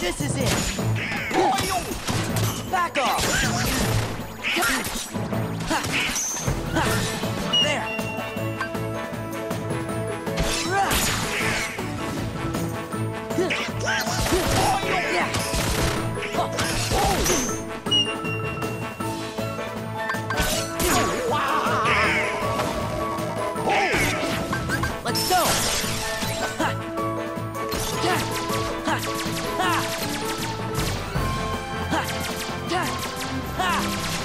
This is it! Ha!